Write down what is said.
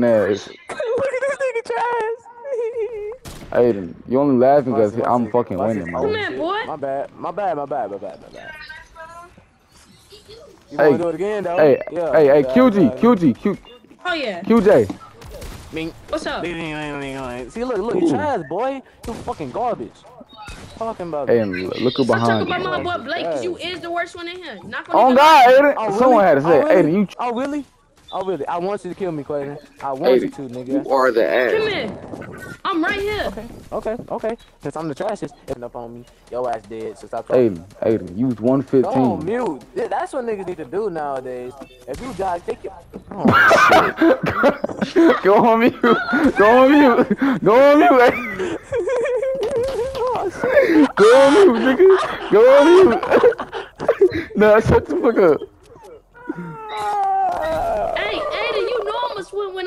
looking ass. Look at this nigga trash. Aiden, you only laughing because I'm watch it, fucking watch winning, it. man. Oh, Come here, boy. My bad, my bad, my bad, my bad, my bad. You Hey, do it again though? Hey, Yeah, hey, hey, QG, yeah. QG, Q, Oh yeah. QJ. Ming. What's up? See, look, look, Ooh. you trash, boy. You fucking garbage. Talking about. Hey, and look who Stop talking about my boy Blake, cause you is the worst one in here. Not gonna Oh God, Aiden. Oh, really? Someone had to oh, say, oh, really? Aiden, you. Oh, really? Oh, really? I want you to kill me, Quaden. I want you to, nigga. you are the ass. Come ass. here. I'm right here. Okay, okay, okay. Since I'm the trashiest, hitting up on me. Your ass dead, so stop talking. Aiden, Aiden, you was Go on 115. mute. Yeah, That's what niggas need to do nowadays. If you die, take your. Oh, Go on mute. Go on mute. Go on mute. Aiden. oh shit. Go on mute, nigga. Go on mute. nah, shut the fuck up. Ah when, when